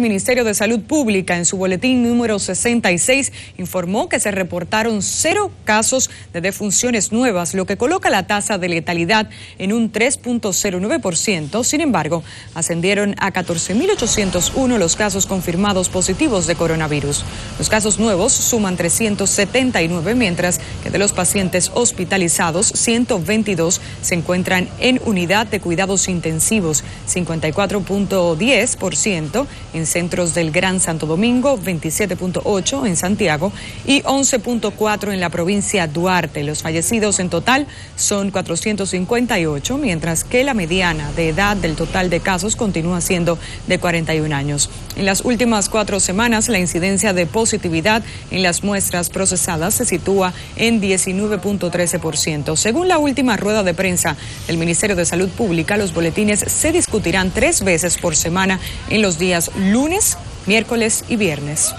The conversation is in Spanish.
El Ministerio de Salud Pública en su boletín número 66 informó que se reportaron cero casos de defunciones nuevas, lo que coloca la tasa de letalidad en un 3.09%. Sin embargo, ascendieron a 14.801 los casos confirmados positivos de coronavirus. Los casos nuevos suman 379, mientras que de los pacientes hospitalizados, 122 se encuentran en unidad de cuidados intensivos, 54.10% en centros del Gran Santo Domingo, 27.8 en Santiago y 11.4 en la provincia Duarte. Los fallecidos en total son 458, mientras que la mediana de edad del total de casos continúa siendo de 41 años. En las últimas cuatro semanas, la incidencia de positividad en las muestras procesadas se sitúa en 19.13%. Según la última rueda de prensa del Ministerio de Salud Pública, los boletines se discutirán tres veces por semana en los días lunes, miércoles y viernes.